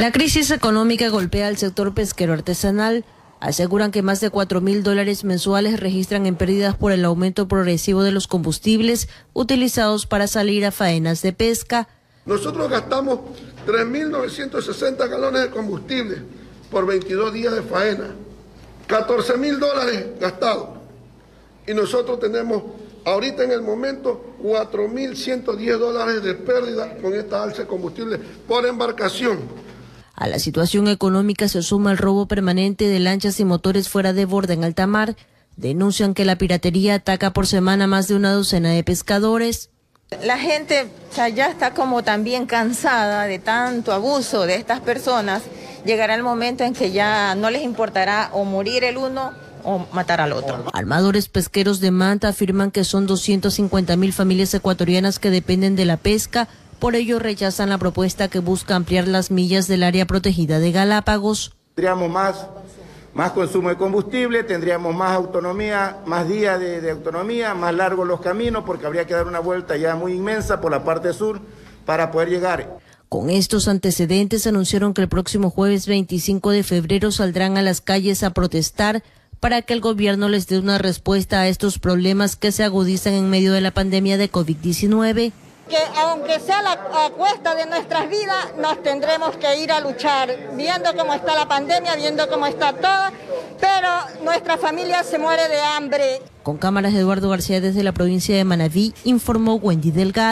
La crisis económica golpea al sector pesquero artesanal. Aseguran que más de 4 mil dólares mensuales registran en pérdidas por el aumento progresivo de los combustibles utilizados para salir a faenas de pesca. Nosotros gastamos 3.960 galones de combustible por 22 días de faena. 14 mil dólares gastados. Y nosotros tenemos ahorita en el momento 4.110 dólares de pérdida con esta alza de combustible por embarcación. A la situación económica se suma el robo permanente de lanchas y motores fuera de borde en alta mar. Denuncian que la piratería ataca por semana más de una docena de pescadores. La gente ya está como también cansada de tanto abuso de estas personas. Llegará el momento en que ya no les importará o morir el uno o matar al otro. Armadores pesqueros de Manta afirman que son 250 mil familias ecuatorianas que dependen de la pesca por ello rechazan la propuesta que busca ampliar las millas del área protegida de Galápagos. Tendríamos más, más consumo de combustible, tendríamos más autonomía, más días de, de autonomía, más largos los caminos, porque habría que dar una vuelta ya muy inmensa por la parte sur para poder llegar. Con estos antecedentes anunciaron que el próximo jueves 25 de febrero saldrán a las calles a protestar para que el gobierno les dé una respuesta a estos problemas que se agudizan en medio de la pandemia de COVID-19 que aunque sea la, cuesta de nuestras vidas, nos tendremos que ir a luchar, viendo cómo está la pandemia, viendo cómo está todo, pero nuestra familia se muere de hambre. Con cámaras de Eduardo García desde la provincia de Manabí, informó Wendy Delgado.